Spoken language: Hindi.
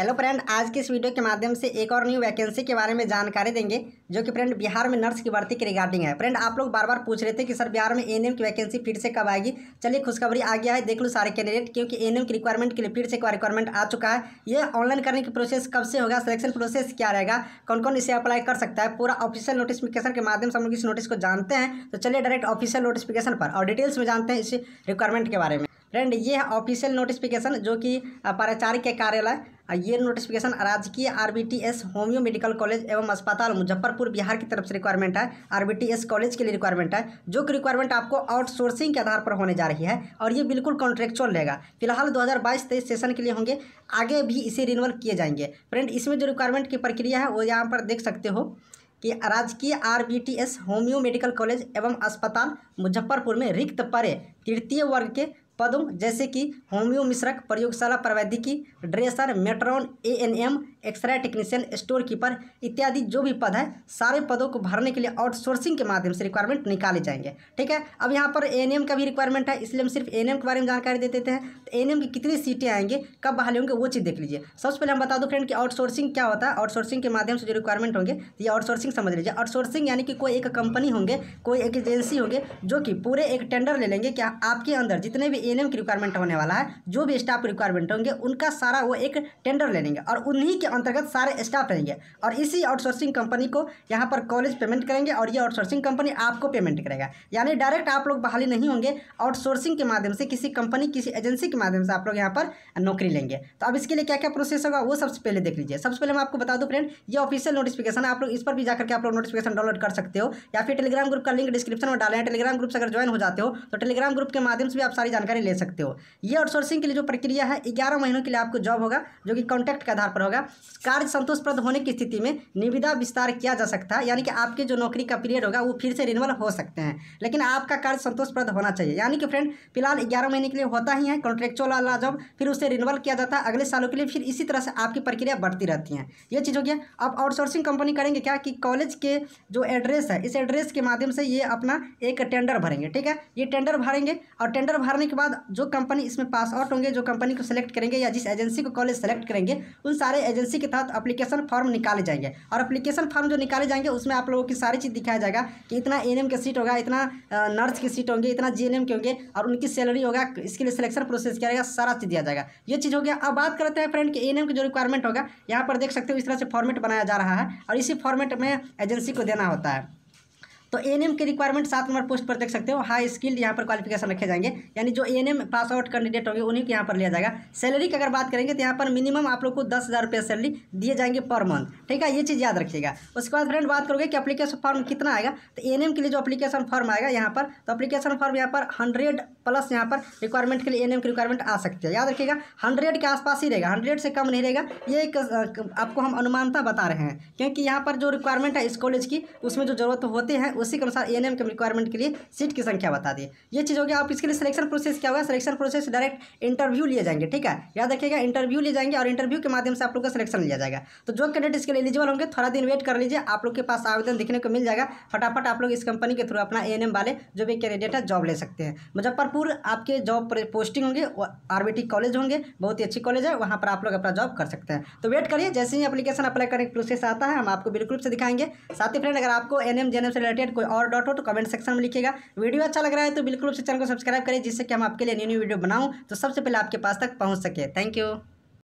हेलो फ्रेंड आज की इस वीडियो के माध्यम से एक और न्यू वैकेंसी के बारे में जानकारी देंगे, जो कि फ्रेंड बिहार में नर्स की भर्ती के रिगार्डिंग है। फ्रेंड आप लोग बार बार पूछ रहे थे कि सर बिहार में एएनएम की वैकेंसी फिर से कब आएगी? चलिए खुशखबरी आ गया है, देख लो सारे कैंडिडेट क्योंकि एएनएम की रिक्वायरमेंट के लिए फिर से एक रिक्वायरमेंट आ चुका है। ये ऑनलाइन करने की प्रोसेस कब से होगा सिलेक्शन प्रोसेस क्या रहेगा कौन कौन इसे अप्लाई कर सकता है, पूरा ऑफिशियल नोटिफिकेशन के माध्यम से हम लोग इस नोटिस को जानते हैं। तो चलिए डायरेक्ट ऑफिशियल नोटिफिकेशन पर और डिटेल्स में जानते हैं इस रिक्वायरमेंट के बारे में। फ्रेंड ये है ऑफिशियल नोटिफिकेशन जो कि प्राचार्य के कार्यालय ये नोटिफिकेशन राजकीय आरबीटीएस होम्यो मेडिकल कॉलेज एवं अस्पताल मुजफ्फरपुर बिहार की तरफ़ से रिक्वायरमेंट है। आरबीटीएस कॉलेज के लिए रिक्वायरमेंट है, जो कि रिक्वायरमेंट आपको आउटसोर्सिंग के आधार पर होने जा रही है और ये बिल्कुल कॉन्ट्रेक्चुअल रहेगा। फ़िलहाल दो हज़ार बाईस तेईस सेशन के लिए होंगे, आगे भी इसे रिन्यूअल किए जाएँगे। फ्रेंड इसमें जो रिक्वायरमेंट की प्रक्रिया है, वो यहाँ पर देख सकते हो कि राजकीय R B T S homoeo medical college एवं अस्पताल मुजफ्फरपुर में रिक्त पड़े तृतीय वर्ग के पदों जैसे कि होम्यो मिश्रक, प्रयोगशाला प्रवैधिकी dresser, matron, A N M, x-ray technician store keeper इत्यादि जो भी पद है, सारे पदों को भरने के लिए आउटसोर्सिंग के माध्यम से रिक्वायरमेंट निकाले जाएँगे। ठीक है? अब यहाँ पर ए एन एम का भी रिक्वायरमेंट है, इसलिए हम सिर्फ़ ए एन एम के बारे में जानकारी दे देते हैं। तो ए की कितनी सीटें आएँगे, कब बहाली होंगे, वो चीज़ देख लीजिए। सबसे पहले हम बता दो फ्रेंड कि आउटसोर्सिंग क्या होता है? आउटसोर्सिंग के माध्यम से जो रिक्वायरमेंट होंगे तो ये आउटसोर्सिंग समझ लीजिए। आउटसोर्सिंग यानी कि कोई एक कंपनी होंगे, कोई एक एजेंसी होंगे, जो कि पूरे एक टेंडर ले लेंगे कि आपके अंदर जितने भी ए की रिक्वायरमेंट होने वाला है। जो भी स्टाफ रिक्वायरमेंट होंगे, उनका सारा वो एक टेंडर ले लेंगे और उन्हीं के अंतर्गत सारे स्टाफ रहेंगे। और इसी आउटसोर्सिंग कंपनी को यहाँ पर कॉलेज पेमेंट करेंगे और ये आउटसोर्सिंग कंपनी आपको पेमेंट करेगा। यानी डायरेक्ट आप लोग बहाली नहीं होंगे आउटसोर्सिंग के माध्यम से किसी कंपनी किसी एजेंसी के माध्यम से आप लोग यहाँ पर नौकरी लेंगे। तो अब इसके लिए क्या क्या प्रोसेस होगा, वो सबसे पहले देख लीजिए। सबसे पहले मैं आपको बता दूँ फ्रेंड ये ऑफिशियल नोटिफिकेशन आप लोग इस पर भी जाकर के आप लोग नोटिफिकेशन डाउनलोड कर सकते हो। या फिर टेलीग्राम ग्रुप का लिंक डिस्क्रिप्शन में डालें। टेलीग्राम ग्रुप से अगर ज्वाइन हो जाते हो तो टेलीग्राम ग्रुप के माध्यम से भी आप सारी जानकारी ले सकते हो। ये आउटसोर्सिंग के लिए जो प्रक्रिया है, ग्यारह महीनों के लिए आपको जॉब होगा, जो कि कॉन्टैक्ट के आधार पर होगा। कार्य संतोषप्रद होने की स्थिति में निविदा विस्तार किया जा सकता है, यानी कि आपके जो नौकरी का पीरियड होगा, वो फिर से रिन्यूअल हो सकते हैं। लेकिन आपका कार्य संतोषप्रद होना चाहिए। यानी कि फ्रेंड फ़िलहाल ग्यारह महीने के लिए होता ही है कॉन्ट्रेक्चुअल वाला जॉब फिर उसे रिन्यूअल किया जाता है। अगले सालों के लिए फिर इसी तरह से आपकी प्रक्रिया बढ़ती रहती है। ये चीज़ हो गया। अब आउटसोर्सिंग कंपनी करेंगे क्या? कि कॉलेज के जो एड्रेस है, इस एड्रेस के माध्यम से ये अपना एक टेंडर भरेंगे, ठीक है? ये टेंडर भरेंगे और टेंडर भरने के बाद जो कंपनी इसमें पास आउट होंगे, जो कंपनी को सेलेक्ट करेंगे या जिस एजेंसी को कॉलेज सेलेक्ट करेंगे, उन सारे एजेंसी के तहत अप्लीकेशन फॉर्म निकाले जाएँगे। और अप्लीकेशन फॉर्म जो निकाले जाएँगे, उसमें आप लोगों की सारी चीज़ दिखाया जाएगा कि इतना एन के सीट होगा, इतना नर्स की सीट होंगे, इतना जी के होंगे और उनकी सैलरी होगा, इसके लिए सिलेक्शन प्रोसेस किया जाएगा, सारा चीज़ दिया जाएगा। ये चीज़ हो गया। अब बात करते हैं फ्रेंड कि एन की जो रिक्वायरमेंट होगा, यहाँ पर देख सकते हो इस तरह से फॉर्मेट बनाया जा रहा है और इसी फॉर्मेट में एजेंसी को देना होता है। तो एएनएम के रिक्वायरमेंट सात नंबर पोस्ट पर देख सकते हो। हाई स्किल्ड यहाँ पर क्वालिफिकेशन रखे जाएँगे। यानी जो एएनएम पास आउट कैंडिडेट होंगे, उन्हीं को यहाँ पर लिया जाएगा। सैलरी की अगर बात करेंगे तो यहाँ पर मिनिमम आप लोग को दस हज़ार रुपये सैलरी दिए जाएँगे पर मंथ ठीक है? ये चीज़ याद रखिएगा। उसके बाद फ्रेंड बात करोगे कि अपलीकेशन फॉर्म कितना आएगा? तो ए के लिए जो अपलीकेशन फॉर्म आएगा यहाँ पर तो अपलीकेशन फॉर्म यहाँ पर हंड्रेड प्लस यहाँ पर रिक्वायरमेंट के लिए एन की रिक्वायरमेंट आ सकती है। याद रखिएगा हंड्रेड के आसपास ही रहेगा। हंड्रेड से कम नहीं रहेगा। ये एक, आपको हम अनुमानता बता रहे हैं। क्योंकि यहाँ पर जो रिक्वायरमेंट है इस कॉलेज की, उसमें जो ज़रूरत होती है उसी के अनुसार एन के रिक्वायरमेंट के लिए सीट की संख्या बता दिए ये चीज़ हो गया आप इसके लिए सिलेक्शन प्रोसेस क्या होगा? सिलेक्शन प्रोसेस डायरेक्ट इंटरव्यू लिए जाएँगे, ठीक है? याद रखिएगा इंटरव्यू लिए जाएँगे और इंटरव्यू के माध्यम से आप लोग का सिलेक्शन लिया जाएगा। तो जो कैंडिडेट इसके लिए एलिजिबल होंगे, थोड़ा दिन वेट कर लीजिए, आप लोग के पास आवेदन देखने को मिल जाएगा। फटाफट आप लोग इस कंपनी के थ्रू अपना ए वाले जो भी कैंडिडेट है जॉब ले सकते हैं। मुजफ्फरपुर आपके जॉब पोस्टिंग होंगे आरबीटी कॉलेज होंगे, बहुत ही अच्छी कॉलेज है, वहाँ पर आप लोग अपना जॉब कर सकते हैं। तो वेट करिए, जैसे ही अपलीकेशन अप्लाई करने का प्रोसेस आता है, हम आपको बिल्कुल से दिखाएँगे। साथ ही फ्रेंड अगर आपको एन एम से रिलेटेड कोई और डॉट हो तो कमेंट सेक्शन में लिखिएगा। वीडियो अच्छा लग रहा है तो बिल्कुल उस चैनल को सब्सक्राइब करें, जिससे कि हम आपके लिए न्यू न्यू वीडियो बनाऊँ तो सबसे पहले आपके पास तक पहुँच सके। Thank you.